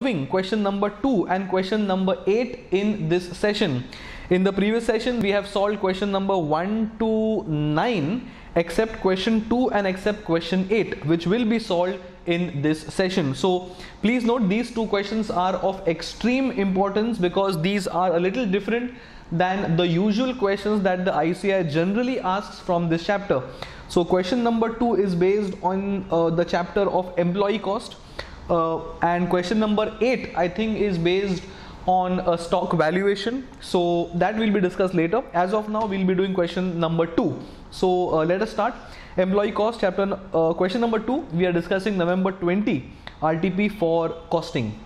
question number 2 and question number 8 in this session. In the previous session, we have solved question number 1 to 9 except question 2 and except question 8 which will be solved in this session. So please note these two questions are of extreme importance because these are a little different than the usual questions that the ICAI generally asks from this chapter. So question number 2 is based on uh, the chapter of employee cost and question number 8 I think is based on a stock valuation. So that will be discussed later. As of now we'll be doing question number 2 so uh, let us start. Employee cost chapter uh, question number 2 we are discussing November 20 RTP for costing.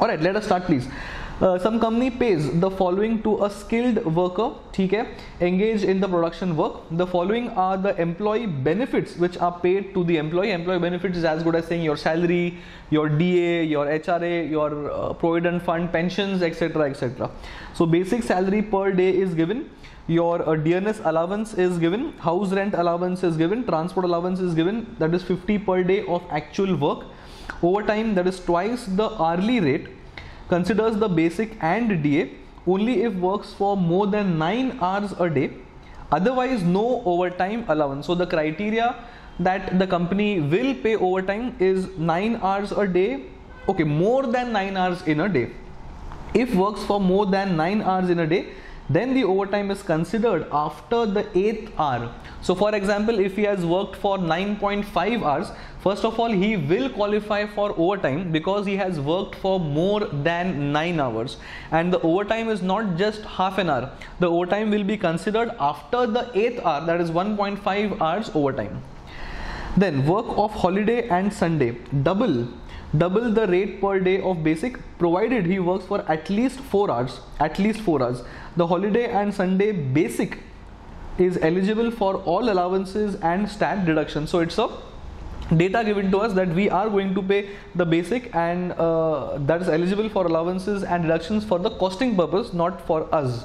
All right let us start please. uh, some company pays the following to a skilled worker okay engaged in the production work. The following are the employee benefits which are paid to the employee. Employee benefits is as good as saying your salary your da your hra your uh, provident fund pensions etc etc so basic salary per day is given. Your uh, dearness allowance is given. House rent allowance is given. Transport allowance is given. That is 50 per day of actual work. Overtime that is twice the hourly rate considers the basic and DA only if works for more than 9 hours a day. Otherwise no overtime allowance. So the criteria that the company will pay overtime is 9 hours a day. Okay more than 9 hours in a day. If works for more than 9 hours in a day then the overtime is considered after the 8th hour. So for example if he has worked for 9.5 hours first of all he will qualify for overtime because he has worked for more than 9 hours. And the overtime is not just half an hour. The overtime will be considered after the 8th hour that is 1.5 hours overtime. Then work of holiday and sunday. Double double the rate per day of basic provided he works for at least 4 hours at least 4 hours. The holiday and sunday basic is eligible for all allowances and stat deduction so it's a data given to us that we are going to pay the basic and uh, that is eligible for allowances and deductions for the costing purpose not for us.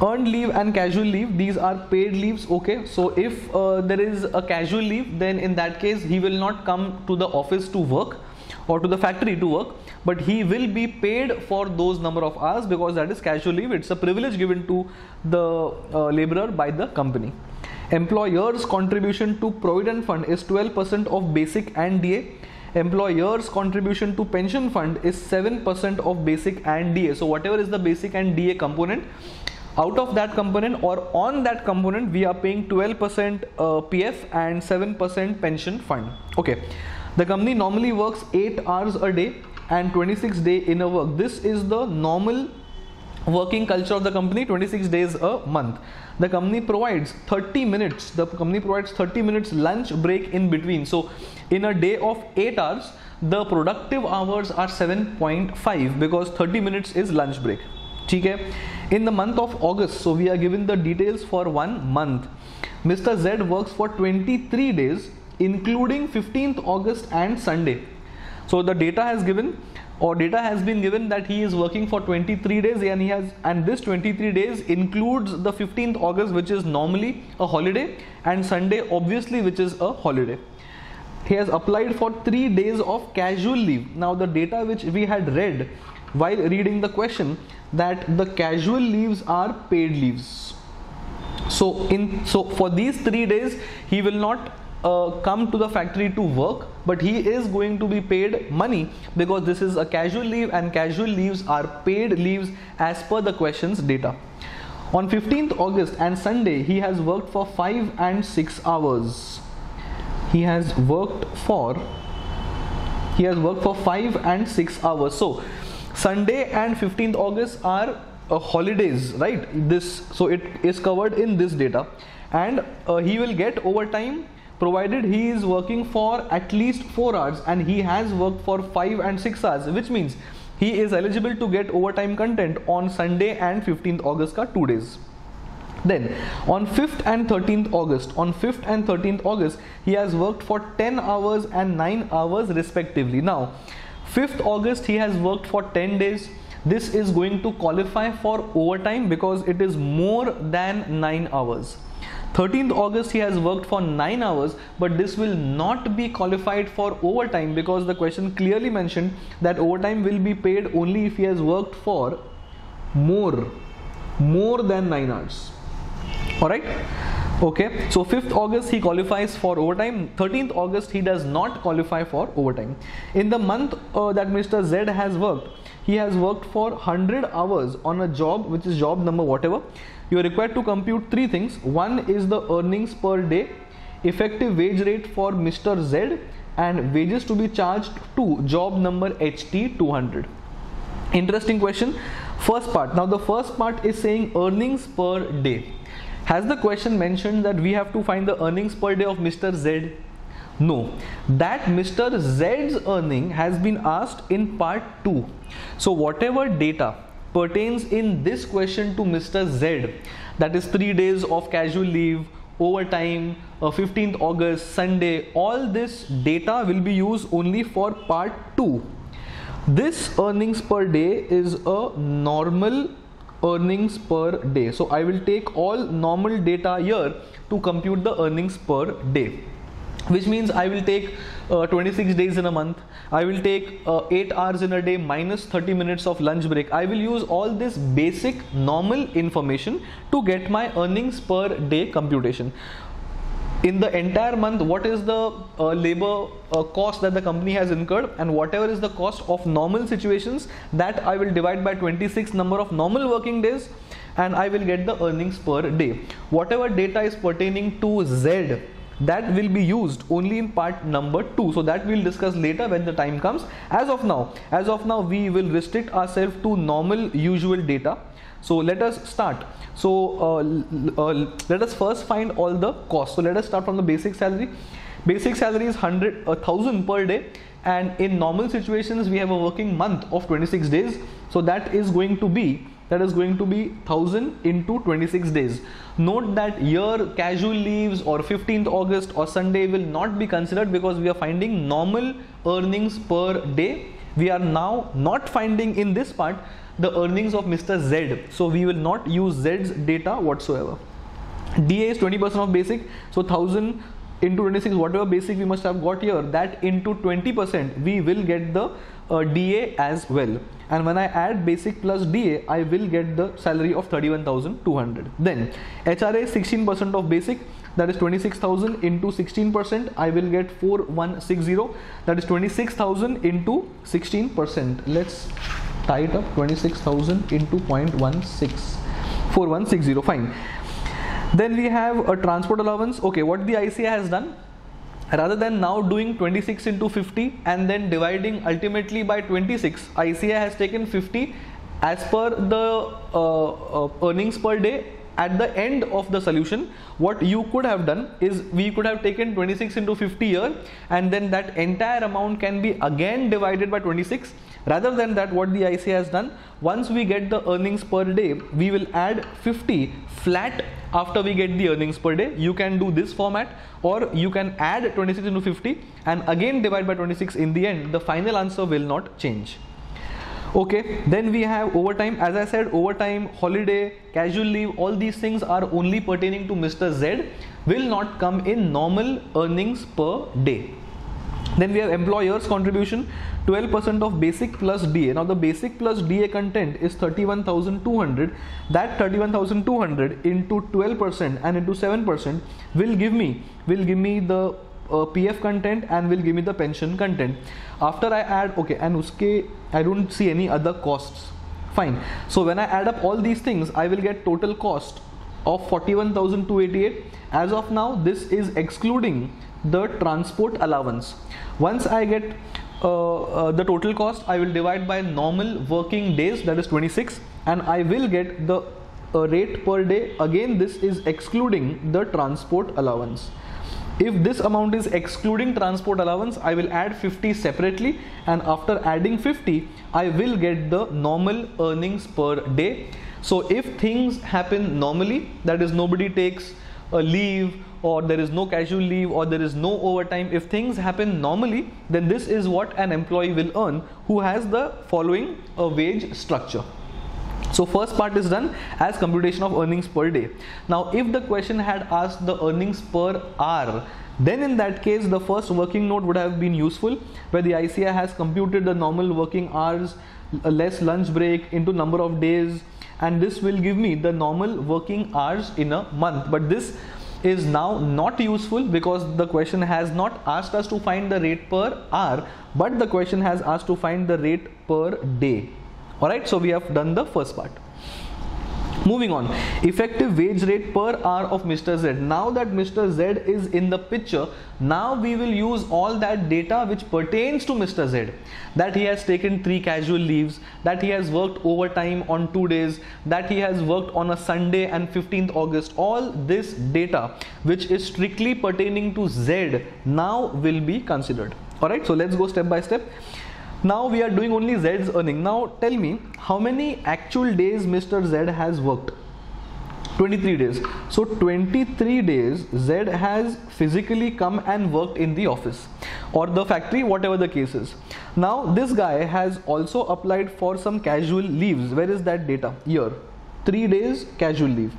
Earned leave and casual leave these are paid leaves okay? So if uh, there is a casual leave then in that case he will not come to the office to work or to the factory to work but he will be paid for those number of hours because that is casual leave. It's a privilege given to the uh, laborer by the company. Employers contribution to provident fund is 12% of basic and DA employers contribution to pension fund is 7% of basic and DA so whatever is the basic and DA component out of that component or on that component we are paying 12% uh, PF and 7% pension fund. Okay the company normally works 8 hours a day and 26 day in a work. This is the normal working culture of the company 26 days a month. The company provides 30 minutes. The company provides 30 minutes lunch break in between. So in a day of 8 hours the productive hours are 7.5 because 30 minutes is lunch break. okay in the month of august so we are given the details for one month. Mr z works for 23 days including 15th August and Sunday. So the data has given or data has been given that he is working for 23 days and he has and this 23 days includes the 15th August which is normally a holiday and Sunday obviously which is a holiday. He has applied for 3 days of casual leave. Now the data which we had read while reading the question that the casual leaves are paid leaves. So in so for these 3 days he will not uh, come to the factory to work but he is going to be paid money because this is a casual leave and casual leaves are paid leaves as per the questions data. On 15th august and sunday he has worked for 5 and 6 hours. He has worked for he has worked for 5 and 6 hours. So sunday and 15th august are uh, holidays right? This so it is covered in this data. And uh, he will get overtime provided he is working for at least 4 hours and he has worked for 5 and 6 hours which means he is eligible to get overtime content on Sunday and 15th August ka 2 days. Then on 5th and 13th August on 5th and 13th August he has worked for 10 hours and 9 hours respectively. Now 5th August he has worked for 10 days. This is going to qualify for overtime because it is more than 9 hours 13th August he has worked for 9 hours but this will not be qualified for overtime because the question clearly mentioned that overtime will be paid only if he has worked for more more than 9 hours. All right? Okay. So 5th august he qualifies for overtime. 13th august he does not qualify for overtime. In the month uh, that mr z has worked he has worked for 100 hours on a job which is job number whatever you are required to compute three things one is the earnings per day effective wage rate for mr z and wages to be charged to job number ht 200 interesting question first part now the first part is saying earnings per day has the question mentioned that we have to find the earnings per day of Mr. Z? No, that Mr. Z's earning has been asked in part 2. So whatever data pertains in this question to Mr. Z, that is 3 days of casual leave, overtime, uh, 15th August, Sunday, all this data will be used only for part 2. This earnings per day is a normal earnings per day. So I will take all normal data here to compute the earnings per day which means I will take uh, 26 days in a month. I will take uh, 8 hours in a day minus 30 minutes of lunch break. I will use all this basic normal information to get my earnings per day computation in the entire month what is the uh, labor uh, cost that the company has incurred and whatever is the cost of normal situations that I will divide by 26 number of normal working days and I will get the earnings per day. Whatever data is pertaining to Z that will be used only in part number 2 so that we'll discuss later when the time comes. As of now as of now we will restrict ourselves to normal usual data. So let us start. So uh, uh, let us first find all the costs. So let us start from the basic salary. Basic salary is 100 a thousand per day. And in normal situations we have a working month of 26 days. So that is going to be that is going to be 1000 into 26 days note that your casual leaves or 15th august or sunday will not be considered because we are finding normal earnings per day we are now not finding in this part the earnings of Mr. Z. So we will not use Z's data whatsoever. DA is 20% of basic. So 1000 into 26 whatever basic we must have got here that into 20% we will get the uh, DA as well. And when I add basic plus DA I will get the salary of 31,200 then HRA 16% of basic that is 26,000 into 16% I will get 4160 that is 26,000 into 16% let's tie it up 26,000 into 0.16 4160 fine then we have a transport allowance. Okay what the ICA has done? Rather than now doing 26 into 50 and then dividing ultimately by 26 ICA has taken 50 as per the uh, uh, earnings per day at the end of the solution. What you could have done is we could have taken 26 into 50 here and then that entire amount can be again divided by 26 rather than that what the IC has done? Once we get the earnings per day we will add 50 flat after we get the earnings per day you can do this format or you can add 26 into 50 and again divide by 26 in the end. The final answer will not change. Okay then we have overtime. As i said overtime holiday casual leave all these things are only pertaining to mr z will not come in normal earnings per day then we have employers contribution 12% of basic plus DA. Now the basic plus DA content is 31,200. That 31,200 into 12% and into 7% will give me will give me the uh, PF content and will give me the pension content. After I add, okay, and uske I don't see any other costs. Fine. So when I add up all these things, I will get total cost of 41,288. As of now, this is excluding the transport allowance. Once I get uh, uh, the total cost, I will divide by normal working days, that is 26, and I will get the uh, rate per day. Again, this is excluding the transport allowance if this amount is excluding transport allowance I will add 50 separately and after adding 50 I will get the normal earnings per day so if things happen normally that is nobody takes a leave or there is no casual leave or there is no overtime if things happen normally then this is what an employee will earn who has the following a wage structure. So first part is done as computation of earnings per day. Now if the question had asked the earnings per hour then in that case the first working note would have been useful where the ICI has computed the normal working hours less lunch break into number of days and this will give me the normal working hours in a month. But this is now not useful because the question has not asked us to find the rate per hour but the question has asked to find the rate per day. Alright so we have done the first part moving on effective wage rate per hour of Mr. Z now that Mr. Z is in the picture now we will use all that data which pertains to Mr. Z that he has taken three casual leaves that he has worked overtime on two days that he has worked on a Sunday and 15th August all this data which is strictly pertaining to Z now will be considered alright so let's go step by step now we are doing only Z's earning. Now tell me how many actual days Mr. Z has worked? 23 days. So 23 days Z has physically come and worked in the office or the factory, whatever the case is. Now this guy has also applied for some casual leaves. Where is that data? Here. 3 days casual leave.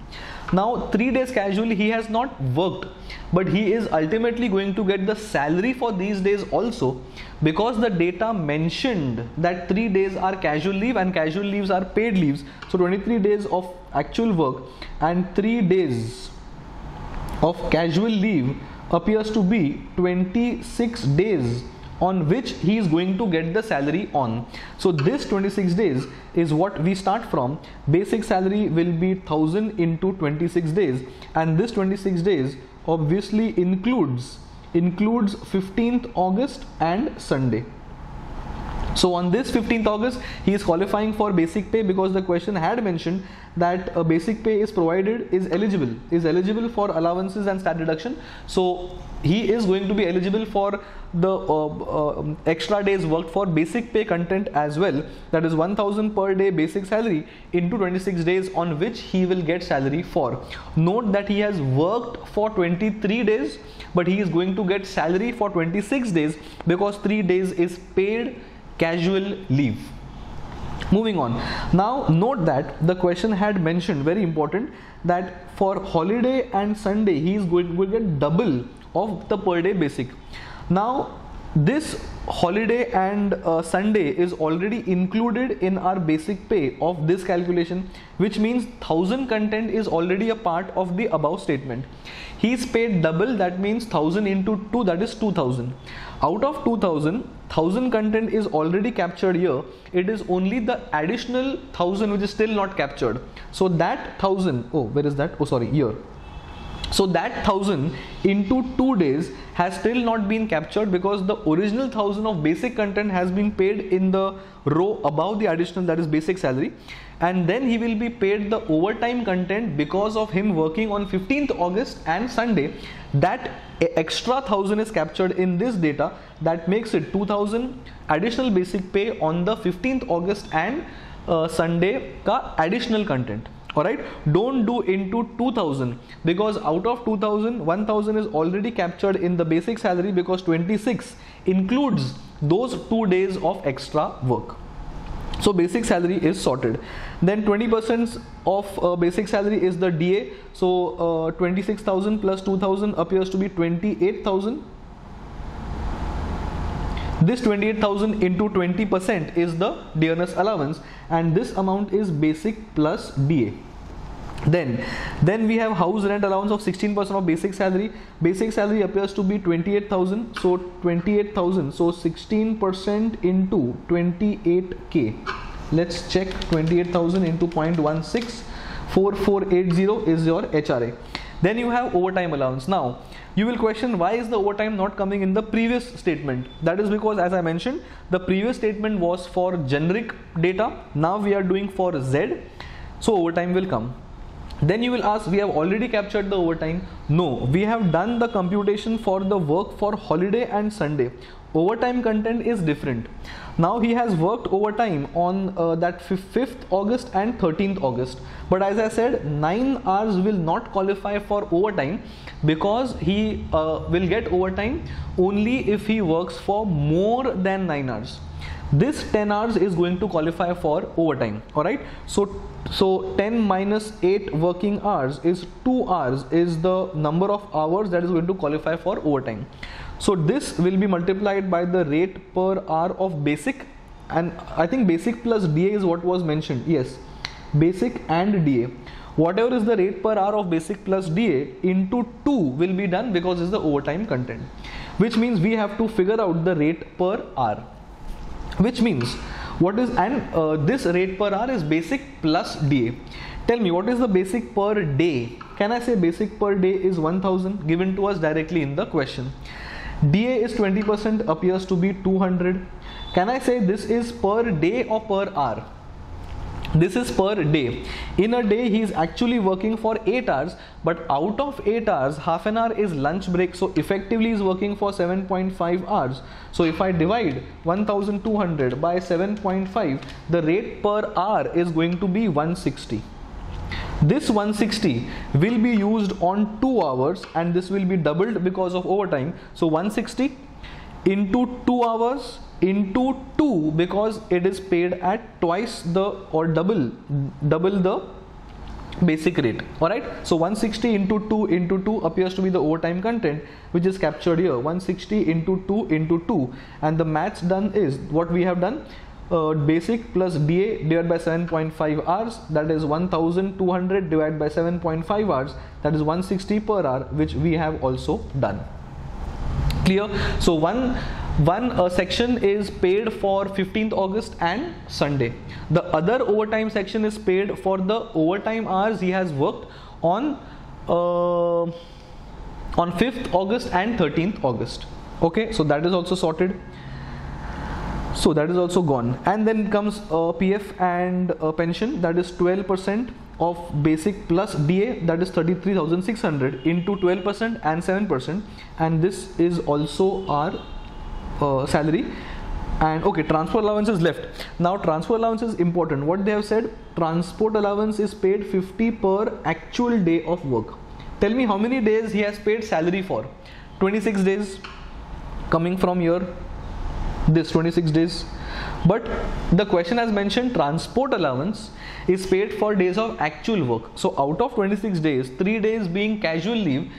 Now 3 days casually he has not worked. But he is ultimately going to get the salary for these days also because the data mentioned that 3 days are casual leave and casual leaves are paid leaves. So 23 days of actual work and 3 days of casual leave appears to be 26 days on which he is going to get the salary on so this 26 days is what we start from basic salary will be 1000 into 26 days and this 26 days obviously includes includes 15th August and Sunday. So on this 15th August, he is qualifying for basic pay because the question had mentioned that a basic pay is provided, is eligible, is eligible for allowances and stat deduction. So he is going to be eligible for the uh, uh, extra days worked for basic pay content as well. That is 1000 per day basic salary into 26 days on which he will get salary for. Note that he has worked for 23 days but he is going to get salary for 26 days because 3 days is paid casual leave. Moving on. Now note that the question had mentioned very important that for holiday and sunday he is going to get double of the per day basic now this holiday and uh, Sunday is already included in our basic pay of this calculation which means 1000 content is already a part of the above statement. He is paid double that means 1000 into 2 that is 2000. Out of 2000 1000 content is already captured here it is only the additional 1000 which is still not captured. So that 1000 oh where is that oh sorry here so that 1000 into 2 days has still not been captured because the original 1000 of basic content has been paid in the row above the additional that is basic salary. And then he will be paid the overtime content because of him working on 15th August and Sunday. That extra 1000 is captured in this data that makes it 2000 additional basic pay on the 15th August and uh, Sunday ka additional content alright? Don't do into 2000 because out of 2000 1000 is already captured in the basic salary because 26 includes those two days of extra work. So basic salary is sorted. Then 20% of uh, basic salary is the DA so uh, 26,000 plus 2000 appears to be 28,000 this 28,000 into 20% is the dearness allowance. And this amount is basic plus DA. Then, then we have house rent allowance of 16% of basic salary. Basic salary appears to be 28,000. So 28,000. So 16% into 28k. Let's check 28,000 into 0.16. 4480 is your HRA. Then you have overtime allowance. Now, you will question why is the overtime not coming in the previous statement that is because as I mentioned the previous statement was for generic data now we are doing for Z so overtime will come then you will ask we have already captured the overtime. No we have done the computation for the work for holiday and Sunday. Overtime content is different. Now he has worked overtime on uh, that 5th August and 13th August. But as I said 9 hours will not qualify for overtime because he uh, will get overtime only if he works for more than 9 hours this 10 hours is going to qualify for overtime all right so so 10 minus 8 working hours is 2 hours is the number of hours that is going to qualify for overtime. So this will be multiplied by the rate per hour of basic and i think basic plus da is what was mentioned yes. Basic and da whatever is the rate per hour of basic plus da into 2 will be done because it's the overtime content. Which means we have to figure out the rate per hour which means what is and uh, this rate per hour is basic plus DA. Tell me what is the basic per day? Can I say basic per day is 1000 given to us directly in the question. DA is 20% appears to be 200. Can I say this is per day or per hour? This is per day. In a day he is actually working for 8 hours but out of 8 hours half an hour is lunch break so effectively he is working for 7.5 hours. So if i divide 1200 by 7.5 the rate per hour is going to be 160 this 160 will be used on 2 hours and this will be doubled because of overtime. So 160 into 2 hours into 2 because it is paid at twice the or double double the basic rate. All right so 160 into 2 into 2 appears to be the overtime content which is captured here. 160 into 2 into 2 and the maths done is what we have done. Uh, basic plus DA divided by 7.5 hours that is 1200 divided by 7.5 hours that is 160 per hour which we have also done. Clear? So one one uh, section is paid for 15th August and Sunday. The other overtime section is paid for the overtime hours he has worked on uh, on 5th August and 13th August. Okay, so that is also sorted. So that is also gone, and then comes uh, PF and uh, pension that is 12% of basic plus DA that is 33,600 into 12% and 7%, and this is also our uh, salary. And okay transport allowance is left. Now transport allowance is important. What they have said transport allowance is paid 50 per actual day of work. Tell me how many days he has paid salary for? 26 days coming from here this 26 days. But the question has mentioned transport allowance is paid for days of actual work. So out of 26 days 3 days being casual leave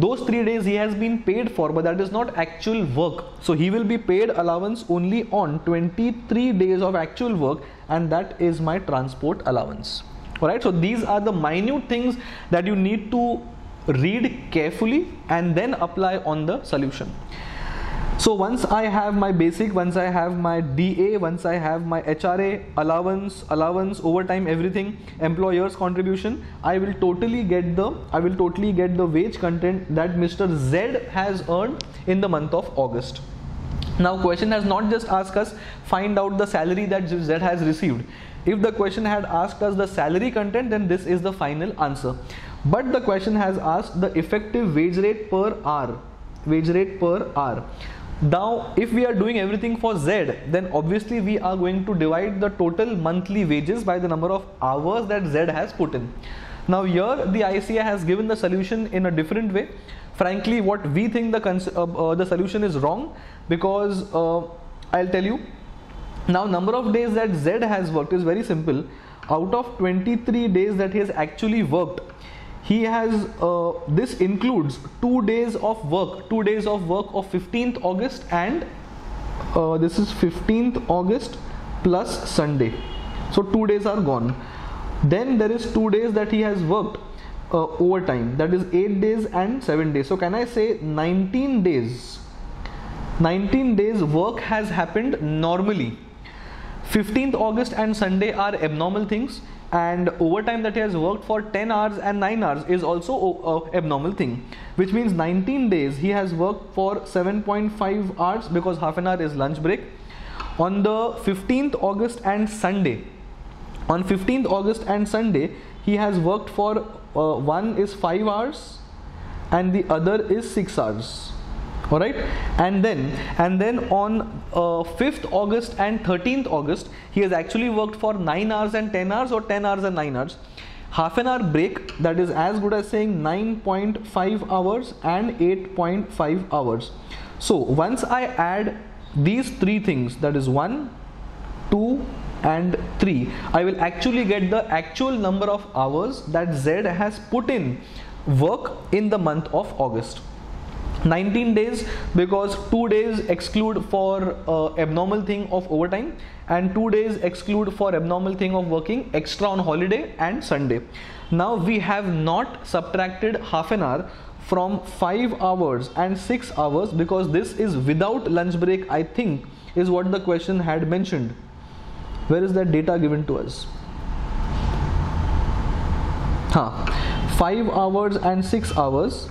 those three days he has been paid for but that is not actual work. So he will be paid allowance only on 23 days of actual work and that is my transport allowance. All right so these are the minute things that you need to read carefully and then apply on the solution so once I have my basic, once I have my DA, once I have my HRA, allowance, allowance, overtime, everything, employer's contribution, I will totally get the, I will totally get the wage content that Mr. Z has earned in the month of August. Now question has not just asked us find out the salary that Z has received. If the question had asked us the salary content then this is the final answer. But the question has asked the effective wage rate per hour. Wage rate per hour now if we are doing everything for z then obviously we are going to divide the total monthly wages by the number of hours that z has put in. Now here the ICA has given the solution in a different way. Frankly what we think the uh, uh, the solution is wrong because uh, I'll tell you. Now number of days that z has worked is very simple. Out of 23 days that he has actually worked he has uh, this includes two days of work two days of work of 15th august and uh, this is 15th august plus sunday. So two days are gone. Then there is two days that he has worked uh, overtime. That is 8 days and 7 days. So can i say 19 days? 19 days work has happened normally. 15th august and sunday are abnormal things and overtime that he has worked for 10 hours and 9 hours is also a abnormal thing. Which means 19 days he has worked for 7.5 hours because half an hour is lunch break. On the 15th august and sunday on 15th august and sunday he has worked for uh, one is 5 hours and the other is 6 hours all right and then and then on uh, 5th august and 13th august he has actually worked for 9 hours and 10 hours or 10 hours and 9 hours. Half an hour break that is as good as saying 9.5 hours and 8.5 hours. So once i add these three things that is 1 2 and 3 I will actually get the actual number of hours that Z has put in work in the month of August 19 days because 2 days exclude for uh, abnormal thing of overtime and 2 days exclude for abnormal thing of working extra on holiday and Sunday. Now we have not subtracted half an hour from 5 hours and 6 hours because this is without lunch break I think is what the question had mentioned. Where is that data given to us? Huh. 5 hours and 6 hours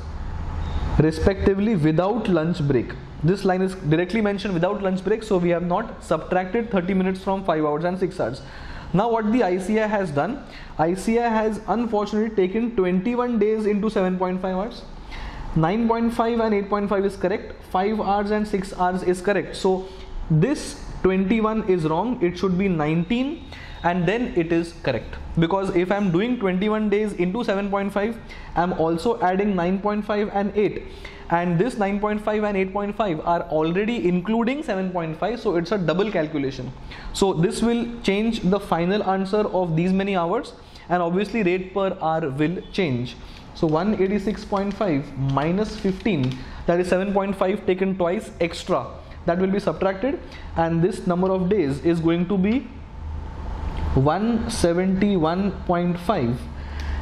respectively without lunch break. This line is directly mentioned without lunch break so we have not subtracted 30 minutes from 5 hours and 6 hours. Now what the ICAI has done? ICAI has unfortunately taken 21 days into 7.5 hours. 9.5 and 8.5 is correct. 5 hours and 6 hours is correct. So this 21 is wrong. It should be 19 and then it is correct. Because if I'm doing 21 days into 7.5 I'm also adding 9.5 and 8 and this 9.5 and 8.5 are already including 7.5 so it's a double calculation. So this will change the final answer of these many hours and obviously rate per hour will change. So 186.5 minus 15 that is 7.5 taken twice extra that will be subtracted. And this number of days is going to be 171.5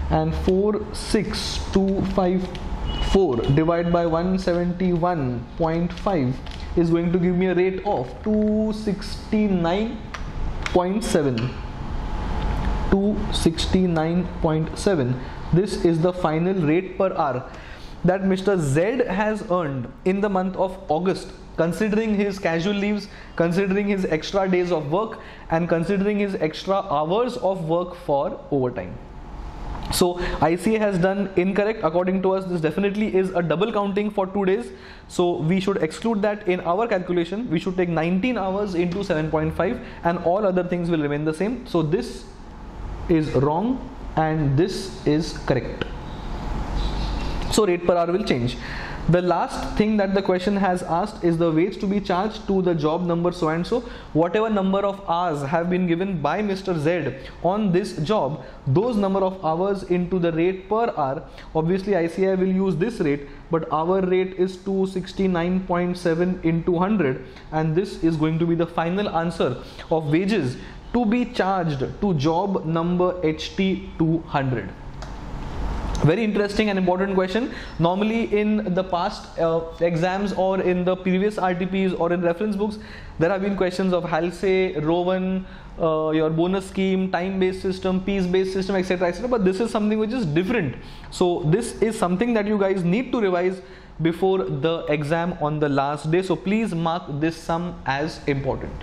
and 46254 divided by 171.5 is going to give me a rate of 269.7 269.7 this is the final rate per hour that Mr. Z has earned in the month of August considering his casual leaves, considering his extra days of work, and considering his extra hours of work for overtime. So ICA has done incorrect. According to us this definitely is a double counting for 2 days. So we should exclude that in our calculation. We should take 19 hours into 7.5 and all other things will remain the same. So this is wrong and this is correct. So rate per hour will change the last thing that the question has asked is the wage to be charged to the job number so and so. Whatever number of hours have been given by Mr. Z on this job, those number of hours into the rate per hour. Obviously, ICAI will use this rate, but our rate is 269.7 into 100, and this is going to be the final answer of wages to be charged to job number HT200 very interesting and important question. Normally in the past uh, exams or in the previous rtps or in reference books there have been questions of halsey rowan uh, your bonus scheme time based system piece based system etc etc but this is something which is different. So this is something that you guys need to revise before the exam on the last day. So please mark this sum as important.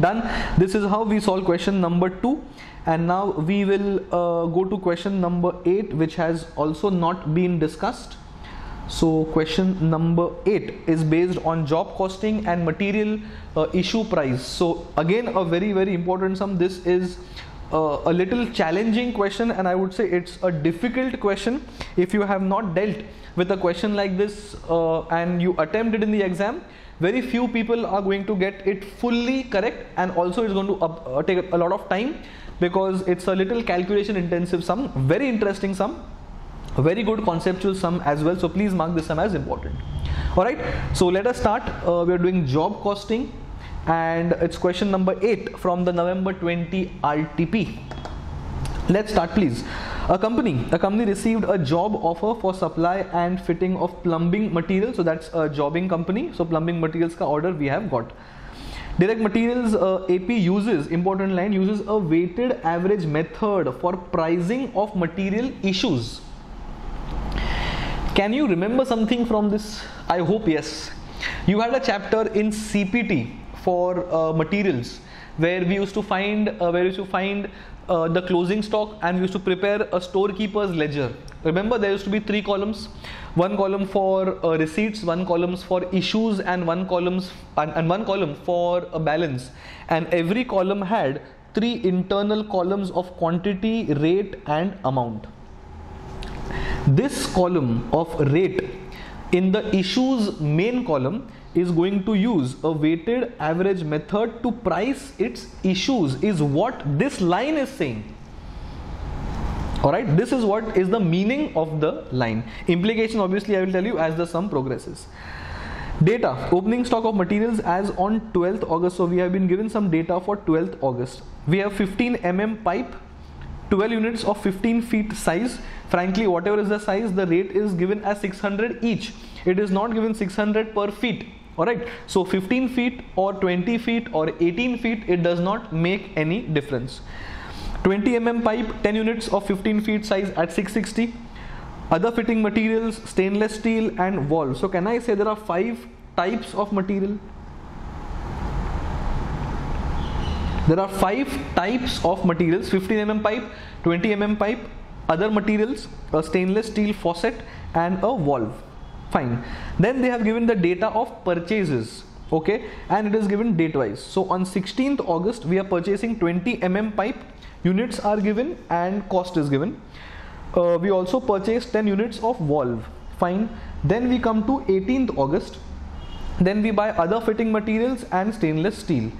Done. This is how we solve question number 2 and now we will uh, go to question number 8 which has also not been discussed. So question number 8 is based on job costing and material uh, issue price. So again a very very important sum. This is uh, a little challenging question and I would say it's a difficult question. If you have not dealt with a question like this uh, and you attempt it in the exam very few people are going to get it fully correct and also it's going to uh, take a lot of time because it's a little calculation intensive sum, very interesting sum, very good conceptual sum as well. So please mark this sum as important. All right. So let us start. Uh, we are doing job costing, and it's question number eight from the November 20 RTP. Let's start, please. A company, a company received a job offer for supply and fitting of plumbing material. So that's a jobbing company. So plumbing materials ka order we have got. Direct Materials uh, AP uses, important line, uses a weighted average method for pricing of material issues. Can you remember something from this? I hope yes. You had a chapter in CPT for uh, materials where we used to find uh, where used to find uh, the closing stock and we used to prepare a storekeeper's ledger. Remember there used to be three columns. One column for uh, receipts one columns for issues and one columns and, and one column for a balance. And every column had three internal columns of quantity rate and amount. This column of rate in the issues main column is going to use a weighted average method to price its issues is what this line is saying. Alright this is what is the meaning of the line. Implication obviously I will tell you as the sum progresses. Data opening stock of materials as on 12th August. So we have been given some data for 12th August. We have 15 mm pipe 12 units of 15 feet size. Frankly whatever is the size the rate is given as 600 each. It is not given 600 per feet alright so 15 feet or 20 feet or 18 feet it does not make any difference. 20 mm pipe 10 units of 15 feet size at 660 other fitting materials stainless steel and valve so can i say there are five types of material? There are five types of materials. 15 mm pipe 20 mm pipe other materials a stainless steel faucet and a valve fine. Then they have given the data of purchases okay? And it is given date wise. So on 16th august we are purchasing 20 mm pipe. Units are given and cost is given. Uh, we also purchased 10 units of valve. Fine. Then we come to 18th august. Then we buy other fitting materials and stainless steel.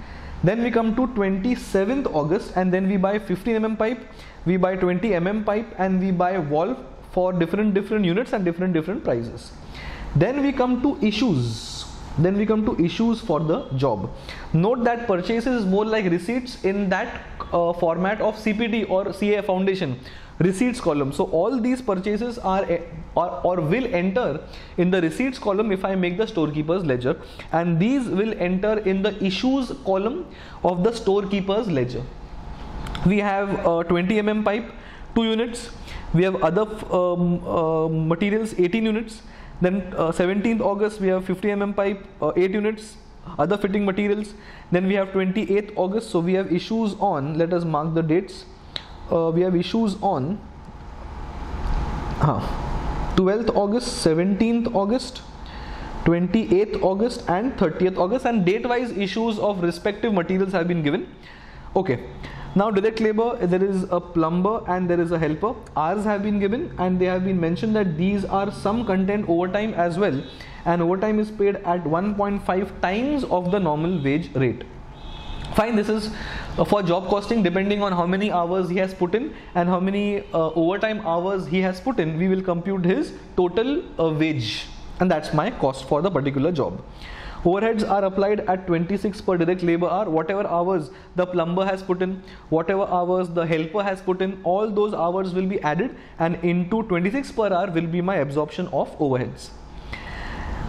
Then we come to 27th august and then we buy 15 mm pipe. We buy 20 mm pipe and we buy valve for different different units and different different prices then we come to issues. Then we come to issues for the job. Note that purchases is more like receipts in that uh, format of cpt or ca foundation. Receipts column. So all these purchases are or, or will enter in the receipts column if i make the storekeeper's ledger. And these will enter in the issues column of the storekeeper's ledger. We have uh, 20 mm pipe 2 units. We have other um, uh, materials 18 units then uh, 17th August we have 50 mm pipe, uh, 8 units, other fitting materials. Then we have 28th August. So we have issues on. Let us mark the dates. Uh, we have issues on. Huh, 12th August, 17th August, 28th August, and 30th August. And date-wise issues of respective materials have been given. Okay. Now direct labor, there is a plumber and there is a helper. Hours have been given and they have been mentioned that these are some content overtime as well and overtime is paid at 1.5 times of the normal wage rate. Fine, this is uh, for job costing depending on how many hours he has put in and how many uh, overtime hours he has put in, we will compute his total uh, wage and that's my cost for the particular job. Overheads are applied at 26 per direct labor hour. Whatever hours the plumber has put in, whatever hours the helper has put in, all those hours will be added and into 26 per hour will be my absorption of overheads.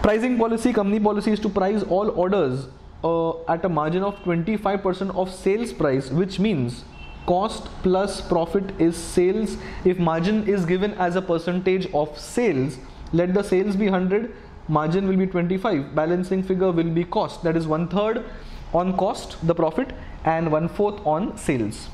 Pricing policy, company policy is to price all orders uh, at a margin of 25% of sales price, which means cost plus profit is sales. If margin is given as a percentage of sales, let the sales be 100 margin will be 25 balancing figure will be cost. That is one third on cost the profit and one fourth on sales.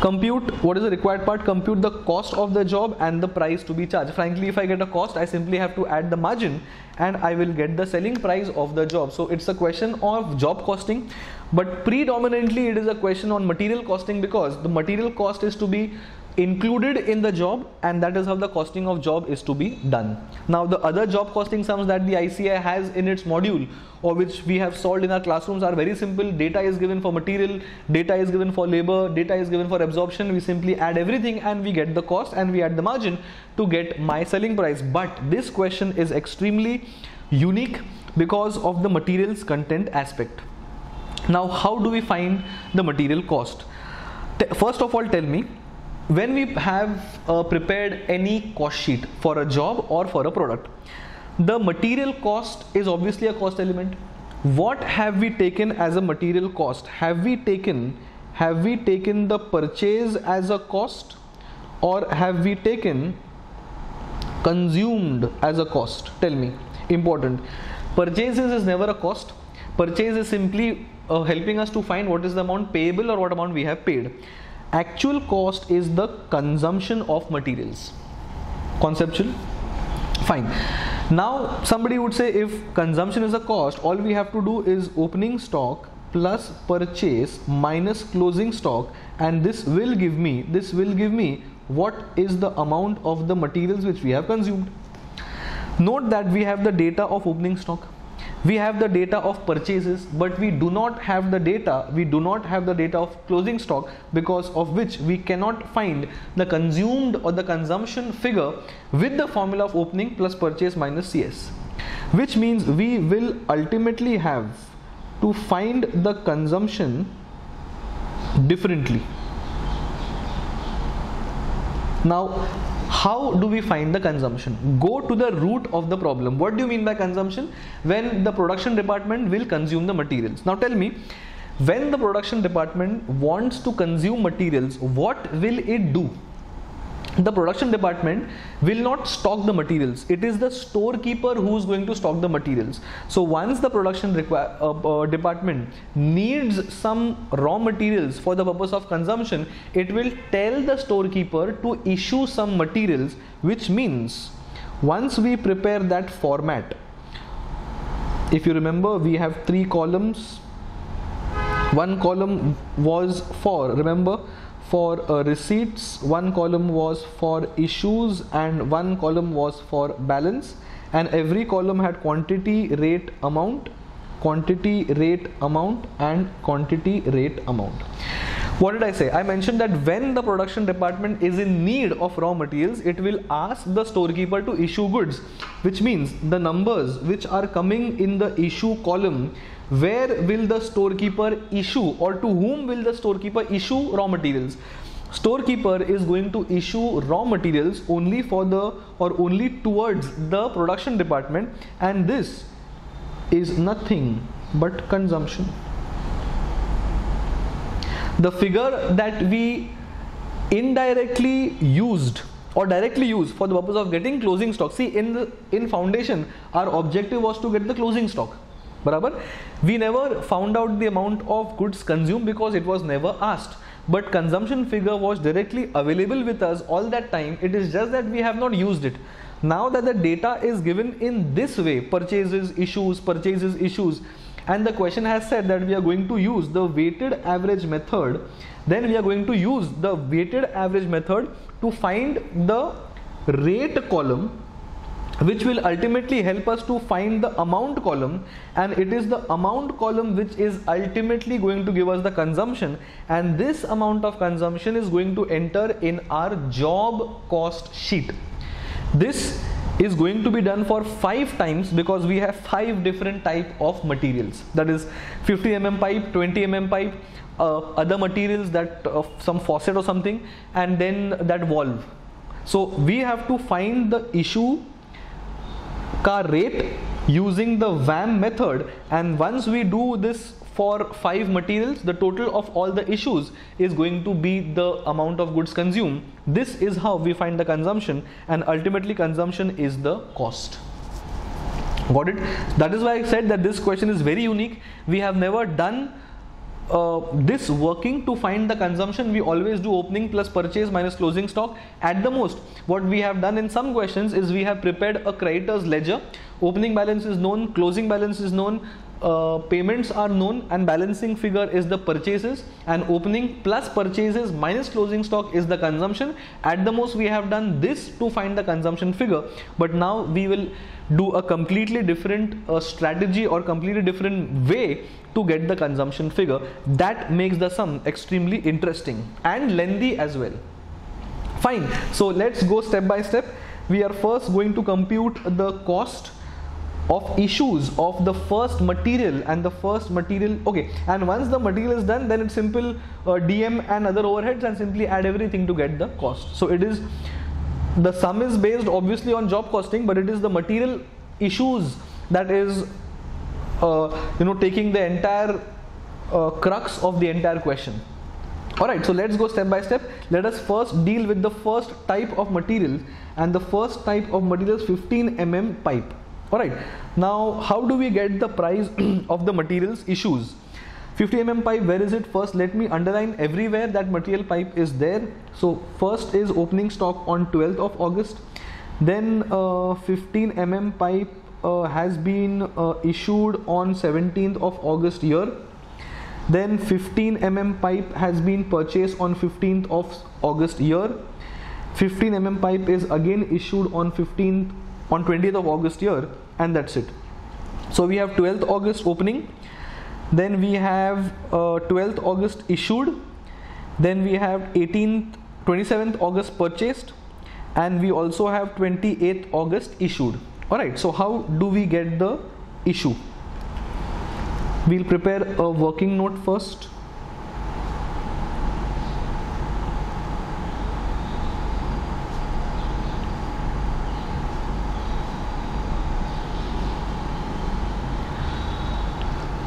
Compute what is the required part? Compute the cost of the job and the price to be charged. Frankly if i get a cost i simply have to add the margin and i will get the selling price of the job. So it's a question of job costing but predominantly it is a question on material costing because the material cost is to be included in the job and that is how the costing of job is to be done. Now the other job costing sums that the ICAI has in its module or which we have solved in our classrooms are very simple. Data is given for material, data is given for labor, data is given for absorption. We simply add everything and we get the cost and we add the margin to get my selling price. But this question is extremely unique because of the materials content aspect. Now how do we find the material cost? First of all tell me when we have uh, prepared any cost sheet for a job or for a product the material cost is obviously a cost element. What have we taken as a material cost? Have we taken have we taken the purchase as a cost? Or have we taken consumed as a cost? Tell me. Important. Purchases is never a cost. Purchase is simply uh, helping us to find what is the amount payable or what amount we have paid actual cost is the consumption of materials. Conceptual? Fine. Now somebody would say if consumption is a cost all we have to do is opening stock plus purchase minus closing stock and this will give me this will give me what is the amount of the materials which we have consumed. Note that we have the data of opening stock we have the data of purchases but we do not have the data we do not have the data of closing stock because of which we cannot find the consumed or the consumption figure with the formula of opening plus purchase minus cs which means we will ultimately have to find the consumption differently. Now how do we find the consumption? Go to the root of the problem. What do you mean by consumption? When the production department will consume the materials. Now tell me when the production department wants to consume materials what will it do the production department will not stock the materials. It is the storekeeper who is going to stock the materials. So once the production uh, uh, department needs some raw materials for the purpose of consumption it will tell the storekeeper to issue some materials which means once we prepare that format if you remember we have three columns one column was for remember for uh, receipts one column was for issues and one column was for balance and every column had quantity rate amount quantity rate amount and quantity rate amount what did I say? I mentioned that when the production department is in need of raw materials, it will ask the storekeeper to issue goods, which means the numbers which are coming in the issue column where will the storekeeper issue or to whom will the storekeeper issue raw materials? Storekeeper is going to issue raw materials only for the or only towards the production department and this is nothing but consumption. The figure that we indirectly used or directly used for the purpose of getting closing stock. See in the in foundation our objective was to get the closing stock barabar we never found out the amount of goods consumed because it was never asked. But consumption figure was directly available with us all that time. It is just that we have not used it. Now that the data is given in this way purchases issues purchases issues and the question has said that we are going to use the weighted average method then we are going to use the weighted average method to find the rate column which will ultimately help us to find the amount column. And it is the amount column which is ultimately going to give us the consumption. And this amount of consumption is going to enter in our job cost sheet. This is going to be done for five times because we have five different type of materials. That is 50 mm pipe 20 mm pipe uh, other materials that uh, some faucet or something and then that valve. So we have to find the issue car rate using the VAM method. And once we do this for five materials the total of all the issues is going to be the amount of goods consumed. This is how we find the consumption and ultimately consumption is the cost. Got it? That is why i said that this question is very unique. We have never done uh, this working to find the consumption we always do opening plus purchase minus closing stock at the most. What we have done in some questions is we have prepared a creditor's ledger. Opening balance is known closing balance is known uh, payments are known and balancing figure is the purchases and opening plus purchases minus closing stock is the consumption. At the most we have done this to find the consumption figure. But now we will do a completely different uh, strategy or completely different way to get the consumption figure. That makes the sum extremely interesting and lengthy as well. Fine. So let's go step by step. We are first going to compute the cost of issues of the first material and the first material okay and once the material is done then it's simple uh, dm and other overheads and simply add everything to get the cost. So it is the sum is based obviously on job costing but it is the material issues that is uh, you know taking the entire uh, crux of the entire question. Alright so let's go step by step. Let us first deal with the first type of material and the first type of material is 15 mm pipe alright now how do we get the price of the materials issues? 50 mm pipe where is it? First let me underline everywhere that material pipe is there. So first is opening stock on 12th of August. Then uh, 15 mm pipe uh, has been uh, issued on 17th of August year. Then 15 mm pipe has been purchased on 15th of August year. 15 mm pipe is again issued on 15th on 20th of August year and that's it. So we have 12th August opening then we have uh, 12th August issued then we have 18th 27th August purchased and we also have 28th August issued. All right so how do we get the issue? We'll prepare a working note first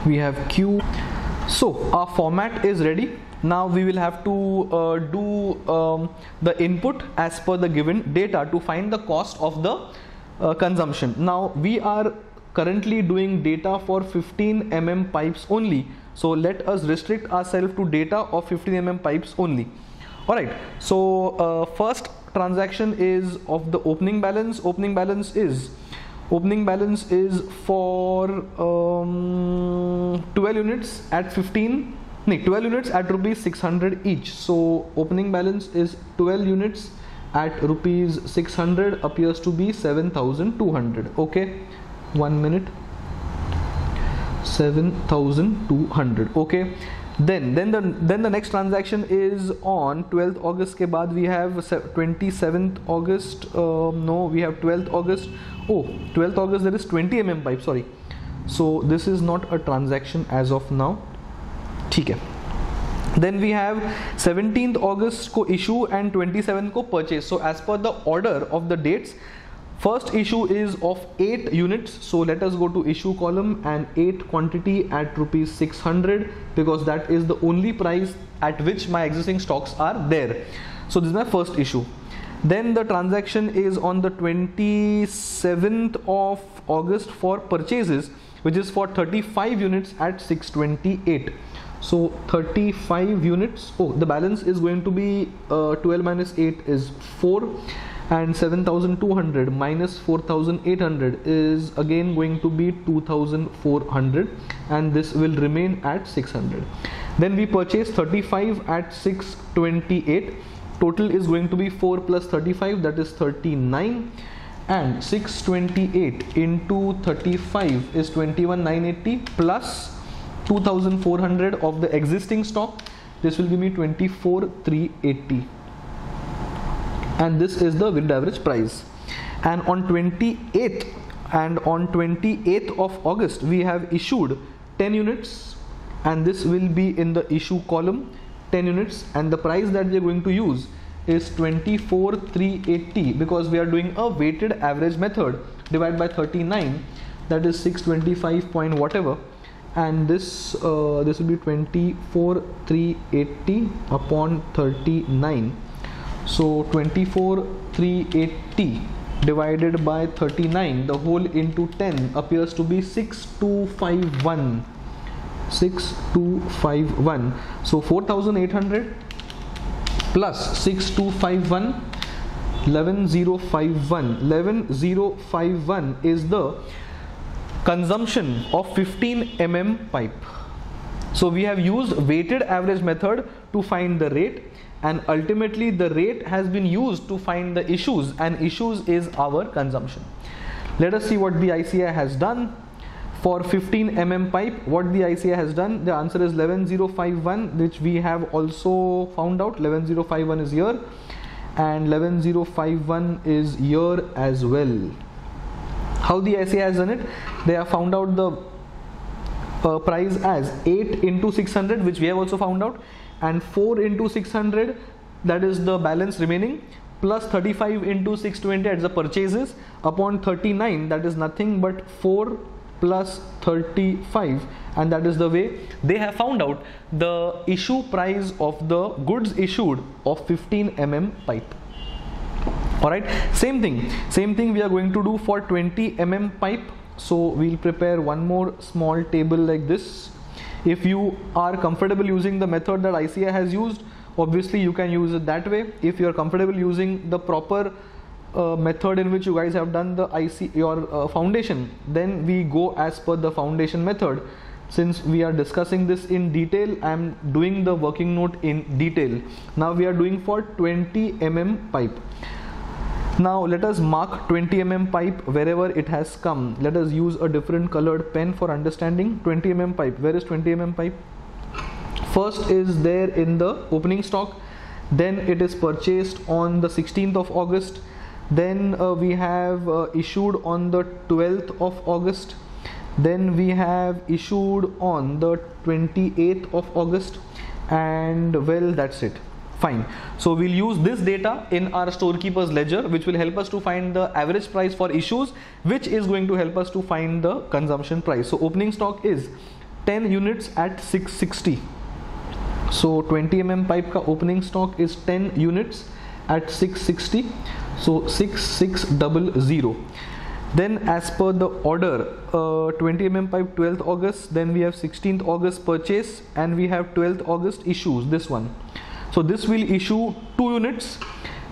we have q. So our format is ready. Now we will have to uh, do um, the input as per the given data to find the cost of the uh, consumption. Now we are currently doing data for 15 mm pipes only. So let us restrict ourselves to data of 15 mm pipes only. All right so uh, first transaction is of the opening balance. Opening balance is opening balance is for um, 12 units at 15 no, 12 units at rupees 600 each. So opening balance is 12 units at rupees 600 appears to be 7200 okay? One minute. 7200 okay? Then then the then the next transaction is on 12th august. Ke baad we have 27th august uh, no we have 12th august oh 12th august there is 20 mm pipe sorry so this is not a transaction as of now ठीक है then we have 17th august ko issue and 27th ko purchase so as per the order of the dates first issue is of 8 units so let us go to issue column and 8 quantity at rupees 600 because that is the only price at which my existing stocks are there so this is my first issue then the transaction is on the 27th of August for purchases which is for 35 units at 628 so 35 units oh the balance is going to be uh, 12 minus 8 is 4 and 7200 minus 4800 is again going to be 2400 and this will remain at 600 then we purchase 35 at 628 total is going to be 4 plus 35 that is 39 and 628 into 35 is 21980 plus 2400 of the existing stock. This will give me 24380 and this is the weighted average price. And on 28th and on 28th of August we have issued 10 units. And this will be in the issue column 10 units and the price that we are going to use is 24380 because we are doing a weighted average method divided by 39 that is 625 point whatever. And this uh, this will be 24380 upon 39 so 24380 divided by 39 the whole into 10 appears to be 6251 6251 so 4800 plus 6251 11051 11051 is the consumption of 15 mm pipe. So we have used weighted average method to find the rate and ultimately the rate has been used to find the issues and issues is our consumption. Let us see what the ICAI has done for 15 mm pipe what the ICAI has done the answer is 11051 which we have also found out. 11051 is here and 11051 is here as well. How the ICAI has done it? They have found out the uh, price as 8 into 600 which we have also found out and 4 into 600 that is the balance remaining plus 35 into 620 as the purchases upon 39 that is nothing but 4 plus 35 and that is the way they have found out the issue price of the goods issued of 15 mm pipe. All right same thing same thing we are going to do for 20 mm pipe. So we'll prepare one more small table like this. If you are comfortable using the method that ICAI has used obviously you can use it that way. If you are comfortable using the proper uh, method in which you guys have done the IC your uh, foundation. Then we go as per the foundation method. Since we are discussing this in detail I am doing the working note in detail. Now we are doing for 20 mm pipe. Now let us mark 20 mm pipe wherever it has come. Let us use a different colored pen for understanding 20 mm pipe. Where is 20 mm pipe? First is there in the opening stock. Then it is purchased on the 16th of August then uh, we have uh, issued on the 12th of August. Then we have issued on the 28th of August. And well that's it. Fine. So we'll use this data in our storekeepers ledger which will help us to find the average price for issues which is going to help us to find the consumption price. So opening stock is 10 units at 660 so 20 mm pipe ka opening stock is 10 units at 660 so 6600 then as per the order uh, 20 mm pipe 12th august then we have 16th august purchase and we have 12th august issues this one. So this will issue two units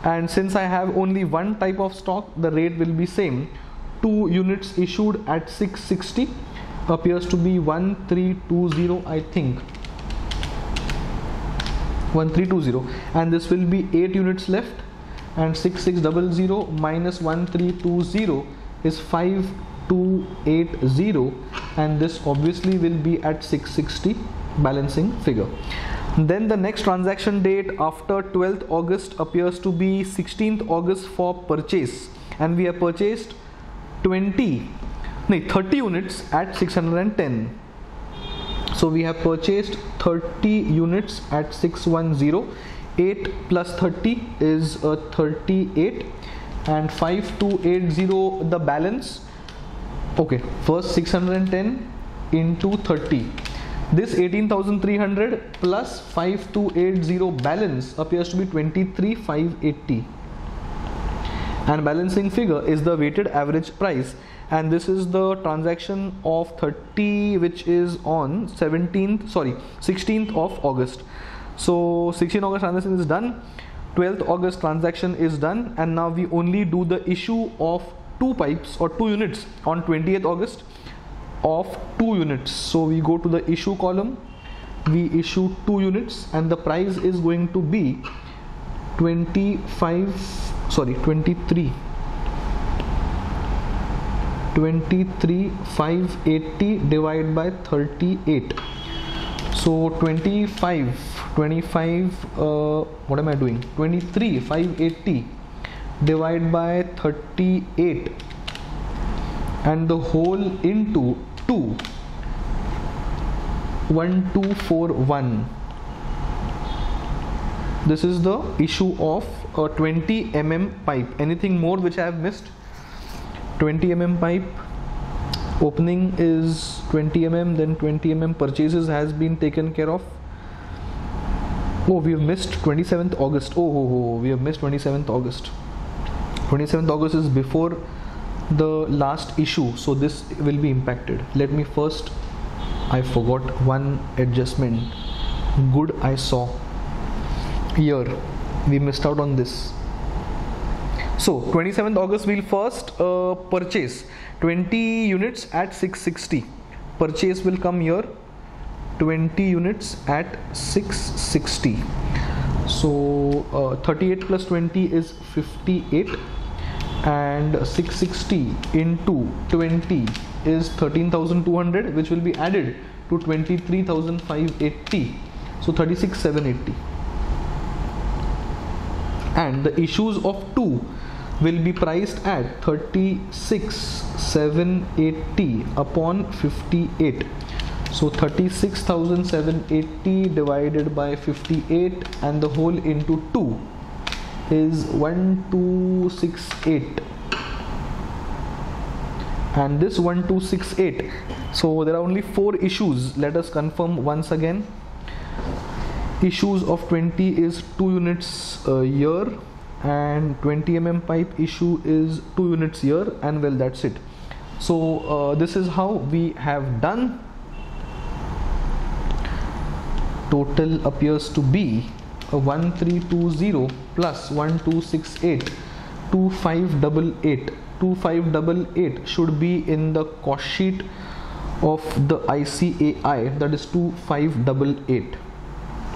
and since i have only one type of stock the rate will be same. Two units issued at 660 appears to be 1320 i think. 1320 and this will be 8 units left and 6600 minus 1320 is 5280 and this obviously will be at 660 balancing figure. Then the next transaction date after 12th August appears to be 16th August for purchase and we have purchased 20 no, 30 units at 610 so we have purchased 30 units at 610 8 plus 30 is a 38 and 5280 the balance. Okay first 610 into 30 this 18300 plus 5280 balance appears to be 23580 and balancing figure is the weighted average price. And this is the transaction of 30 which is on 17th sorry 16th of august so 16 august transaction is done. 12th August transaction is done. And now we only do the issue of two pipes or two units on 20th August of two units. So we go to the issue column. We issue two units. And the price is going to be 25 sorry 23 23 580 divided by 38 so 25 25 uh, what am I doing? 23 580 divide by 38 and the whole into 2 1241 this is the issue of a 20 mm pipe. Anything more which I have missed? 20 mm pipe opening is 20 mm then 20 mm purchases has been taken care of. Oh we have missed 27th august. Oh, oh, oh we have missed 27th august. 27th august is before the last issue so this will be impacted. Let me first i forgot one adjustment. Good i saw. Here we missed out on this. So 27th august we'll first uh, purchase 20 units at 660 purchase will come here. 20 units at 660 so uh, 38 plus 20 is 58 and 660 into 20 is 13200 which will be added to 23580 so 36780 and the issues of 2 will be priced at 36780 upon 58 so 36,780 divided by 58 and the whole into 2 is 1268 and this 1268 so there are only four issues. Let us confirm once again. Issues of 20 is 2 units a year and 20 mm pipe issue is 2 units here and well that's it. So uh, this is how we have done. Total appears to be 1320 plus 1268 2588 2588 should be in the cost sheet of the ICAI that is 2588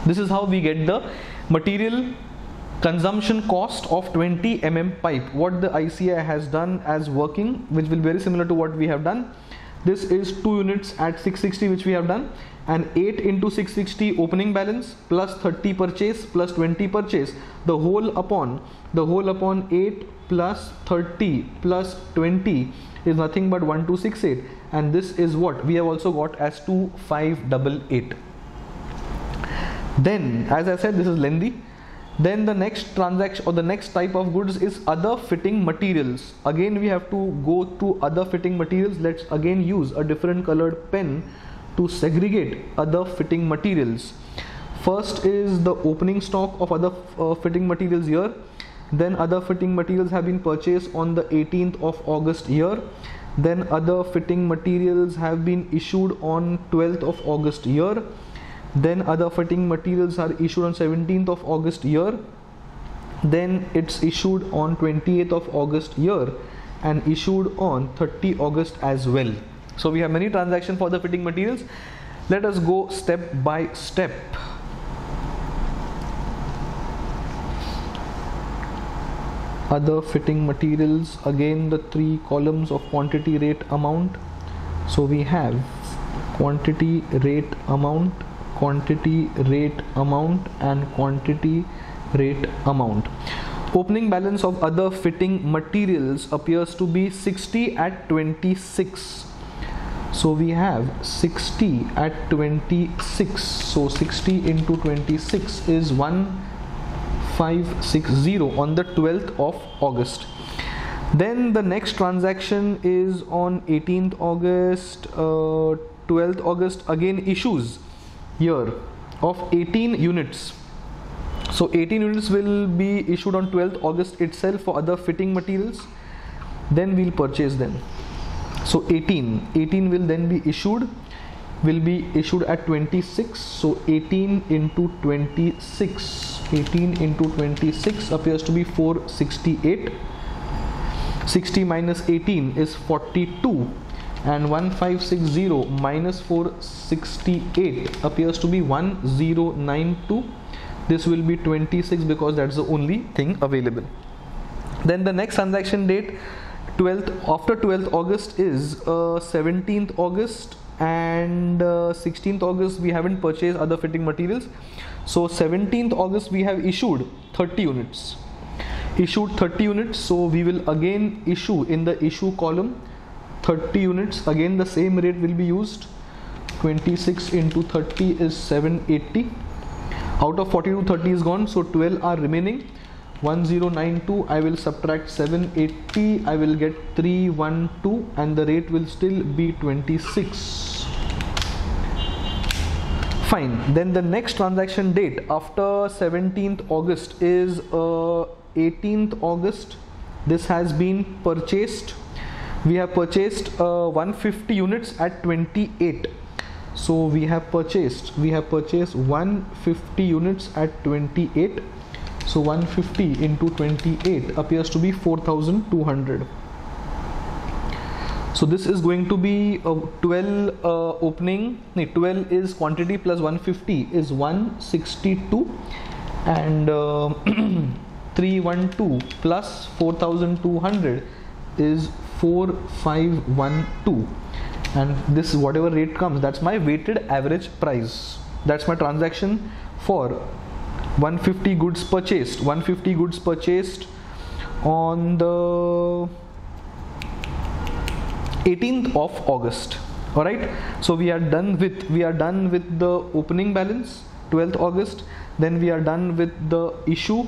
this is how we get the material consumption cost of 20 mm pipe. What the ICAI has done as working which will be very similar to what we have done. This is 2 units at 660 which we have done. And 8 into 660 opening balance plus 30 purchase plus 20 purchase. The whole upon the whole upon 8 plus 30 plus 20 is nothing but 1268 and this is what we have also got as 2588 then as I said this is lengthy then the next transaction or the next type of goods is other fitting materials. Again we have to go to other fitting materials. Let's again use a different colored pen to segregate other fitting materials. First is the opening stock of other uh, fitting materials here. Then other fitting materials have been purchased on the 18th of August here. Then other fitting materials have been issued on 12th of August here then other fitting materials are issued on 17th of August year. Then it's issued on 28th of August year and issued on 30 August as well. So we have many transaction for the fitting materials. Let us go step by step. Other fitting materials again the three columns of quantity rate amount. So we have quantity rate amount quantity rate amount and quantity rate amount. Opening balance of other fitting materials appears to be 60 at 26 so we have 60 at 26 so 60 into 26 is 1560 on the 12th of August. Then the next transaction is on 18th August uh, 12th August. Again issues year of 18 units. So 18 units will be issued on 12th August itself for other fitting materials. Then we'll purchase them. So 18 18 will then be issued will be issued at 26 so 18 into 26 18 into 26 appears to be 468 60 minus 18 is 42 and 1560 minus 468 appears to be 1092 this will be 26 because that's the only thing available. Then the next transaction date 12th after 12th august is uh, 17th august. And uh, 16th august we haven't purchased other fitting materials. So 17th august we have issued 30 units. Issued 30 units. So we will again issue in the issue column 30 units. Again the same rate will be used. 26 into 30 is 780 out of 42 30 is gone so 12 are remaining. 1092 I will subtract 780 I will get 312 and the rate will still be 26 fine. Then the next transaction date after 17th August is uh, 18th August. This has been purchased we have purchased uh, 150 units at 28 so we have purchased we have purchased 150 units at 28 so 150 into 28 appears to be 4200 so this is going to be a 12 uh, opening. 12 is quantity plus 150 is 162 and uh, 312 plus 4200 is 4512 and this whatever rate comes that's my weighted average price. That's my transaction for 150 goods purchased. 150 goods purchased on the 18th of August. All right so we are done with we are done with the opening balance 12th August. Then we are done with the issue.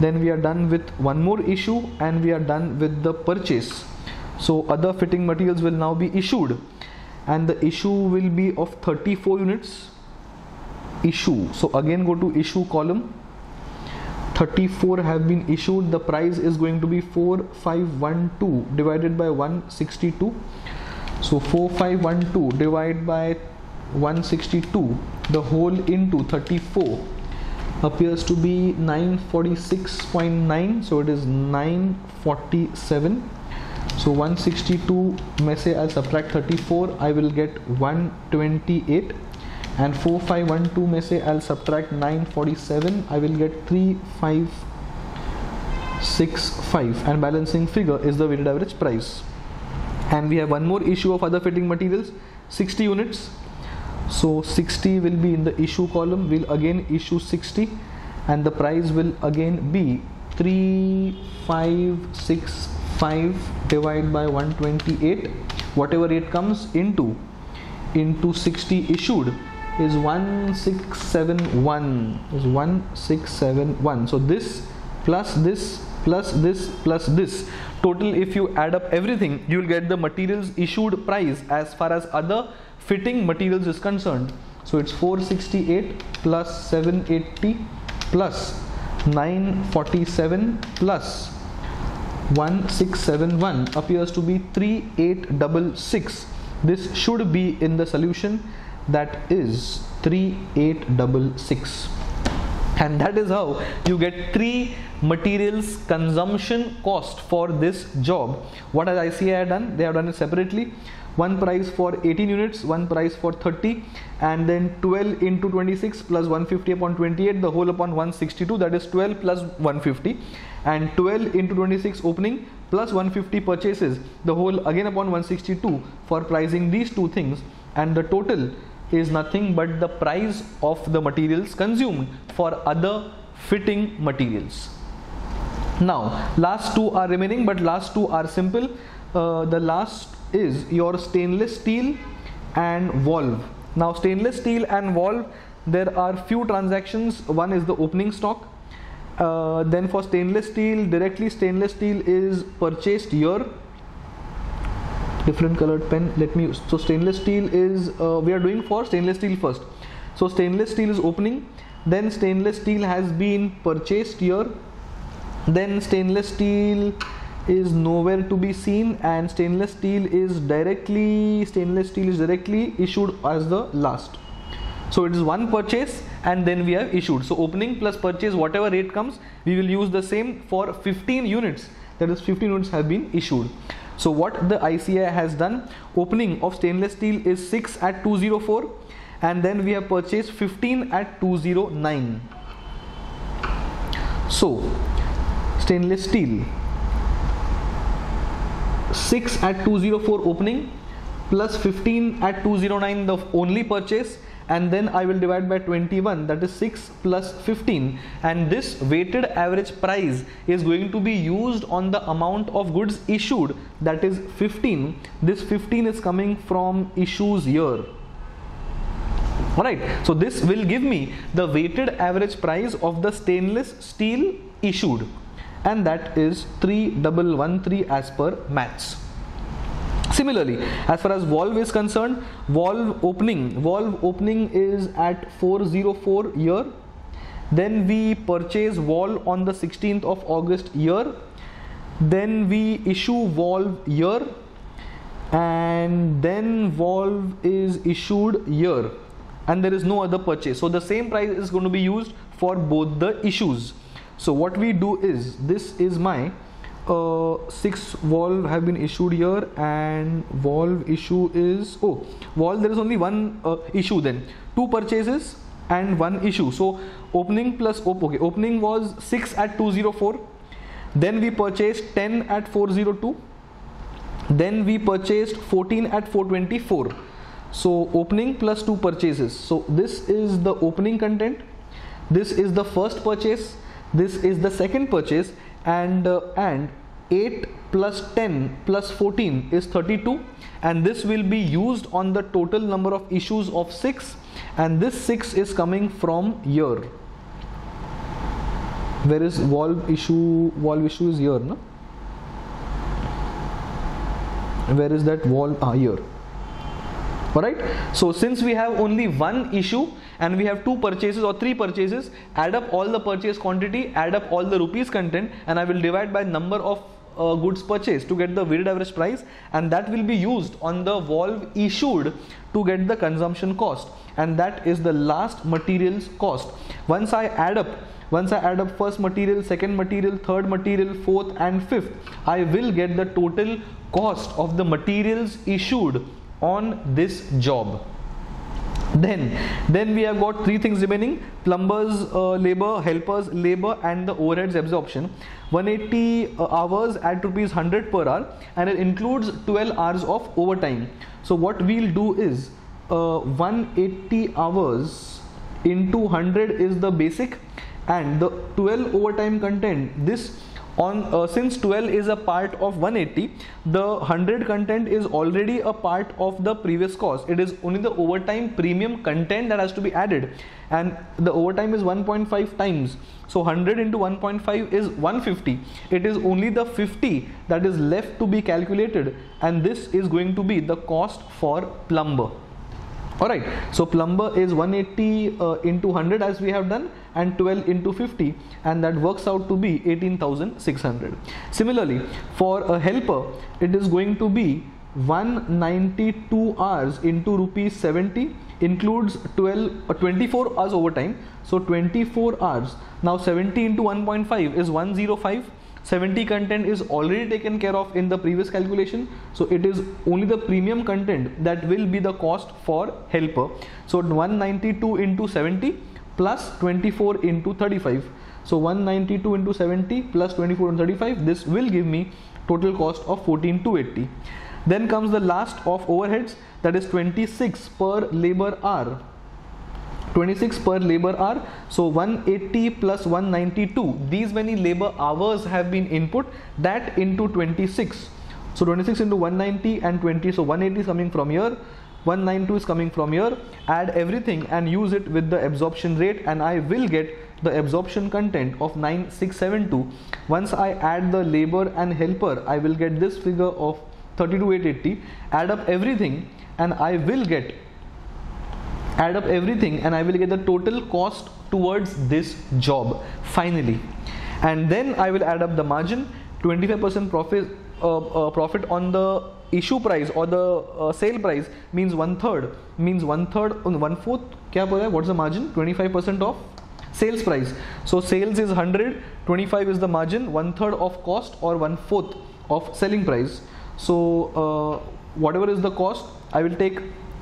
Then we are done with one more issue and we are done with the purchase so other fitting materials will now be issued. And the issue will be of 34 units issue. So again go to issue column. 34 have been issued. The price is going to be 4512 divided by 162 so 4512 divided by 162 the whole into 34 appears to be 946.9 so it is 947 so 162 may say I'll subtract 34 I will get 128 and 4512 may say I'll subtract 947 I will get 3565 and balancing figure is the weighted average price. And we have one more issue of other fitting materials 60 units. So 60 will be in the issue column we'll again issue 60 and the price will again be 3565 divided by 128 whatever it comes into into 60 issued is 1671 is 1671 so this plus this plus this plus this. Total if you add up everything you will get the materials issued price as far as other fitting materials is concerned. So it's 468 plus 780 plus 947 plus 1671 appears to be 3866 this should be in the solution that is 3866 and that is how you get three materials consumption cost for this job. What has ICAI done? They have done it separately one price for 18 units one price for 30 and then 12 into 26 plus 150 upon 28 the whole upon 162 that is 12 plus 150 and 12 into 26 opening plus 150 purchases the whole again upon 162 for pricing these two things and the total is nothing but the price of the materials consumed for other fitting materials. Now, last two are remaining, but last two are simple. Uh, the last is your stainless steel and valve. Now, stainless steel and valve, there are few transactions. One is the opening stock. Uh, then for stainless steel, directly stainless steel is purchased here different colored pen let me use. so stainless steel is uh, we are doing for stainless steel first so stainless steel is opening then stainless steel has been purchased here then stainless steel is nowhere to be seen and stainless steel is directly stainless steel is directly issued as the last. So it is one purchase and then we have issued. So opening plus purchase whatever rate comes we will use the same for 15 units. That is 15 units have been issued. So what the ICAI has done, opening of stainless steel is 6 at 204 and then we have purchased 15 at 209. So stainless steel 6 at 204 opening plus 15 at 209 the only purchase and then I will divide by 21 that is 6 plus 15 and this weighted average price is going to be used on the amount of goods issued that is 15 this 15 is coming from issues here. Alright so this will give me the weighted average price of the stainless steel issued and that is 3113 as per maths Similarly, as far as valve is concerned, valve opening, valve opening is at 404 year. Then we purchase valve on the 16th of August year. Then we issue valve year and then valve is issued year and there is no other purchase. So the same price is going to be used for both the issues. So what we do is this is my uh, six valve have been issued here and valve issue is oh valve there is only one uh, issue then. Two purchases and one issue. So opening plus op okay opening was 6 at 204 then we purchased 10 at 402 then we purchased 14 at 424 so opening plus two purchases. So this is the opening content. This is the first purchase this is the second purchase and uh, and 8 plus 10 plus 14 is 32 and this will be used on the total number of issues of 6 and this 6 is coming from here. Where is valve issue valve issue is here no? Where is that valve? Ah here. Alright? So since we have only one issue and we have two purchases or three purchases. Add up all the purchase quantity add up all the rupees content and I will divide by number of uh, goods purchased to get the weighted average price and that will be used on the valve issued to get the consumption cost. And that is the last materials cost. Once I add up once I add up first material second material third material fourth and fifth I will get the total cost of the materials issued on this job then then we have got three things remaining. Plumbers uh, labor helpers labor and the overheads absorption. 180 uh, hours at rupees 100 per hour and it includes 12 hours of overtime. So what we'll do is uh, 180 hours into 100 is the basic and the 12 overtime content this on uh, since 12 is a part of 180 the 100 content is already a part of the previous cost it is only the overtime premium content that has to be added. And the overtime is 1.5 times. So 100 into 1.5 is 150 it is only the 50 that is left to be calculated. And this is going to be the cost for plumber all right so plumber is 180 uh, into 100 as we have done and 12 into 50 and that works out to be 18600 similarly for a helper it is going to be 192 hours into rupees 70 includes 12 uh, 24 hours overtime. So 24 hours. Now 70 into 1.5 is 105 70 content is already taken care of in the previous calculation. So it is only the premium content that will be the cost for helper. So 192 into 70 plus 24 into 35 so 192 into 70 plus 24 and 35 this will give me total cost of 14280 then comes the last of overheads that is 26 per labor hour 26 per labor hour so 180 plus 192 these many labor hours have been input that into 26 so 26 into 190 and 20 so 180 is coming from here 192 is coming from here. Add everything and use it with the absorption rate and I will get the absorption content of 9672 once I add the labor and helper I will get this figure of 32880 add up everything and I will get add up everything and I will get the total cost towards this job finally. And then I will add up the margin 25% profit uh, uh, profit on the issue price or the uh, sale price means one third means one third one fourth kya hai? What's the margin? 25% of sales price. So sales is 100 25 is the margin one third of cost or one fourth of selling price. So uh, whatever is the cost I will take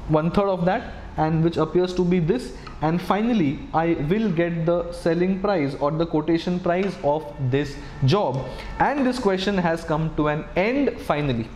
one third of that and which appears to be this. And finally I will get the selling price or the quotation price of this job. And this question has come to an end finally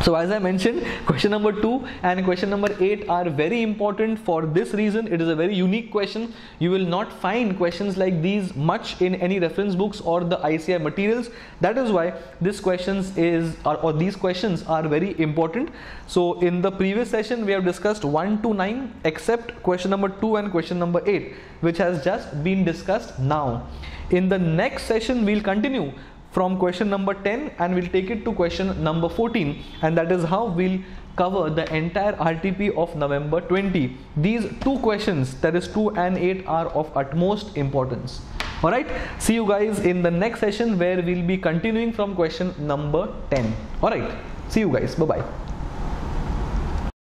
so as I mentioned, question number 2 and question number 8 are very important for this reason. It is a very unique question. You will not find questions like these much in any reference books or the ICAI materials. That is why this questions is or, or these questions are very important. So in the previous session we have discussed 1 to 9 except question number 2 and question number 8 which has just been discussed now. In the next session we'll continue from question number 10 and we'll take it to question number 14 and that is how we'll cover the entire RTP of November 20. These two questions that is 2 and 8 are of utmost importance. Alright, see you guys in the next session where we'll be continuing from question number 10. Alright, see you guys. Bye-bye.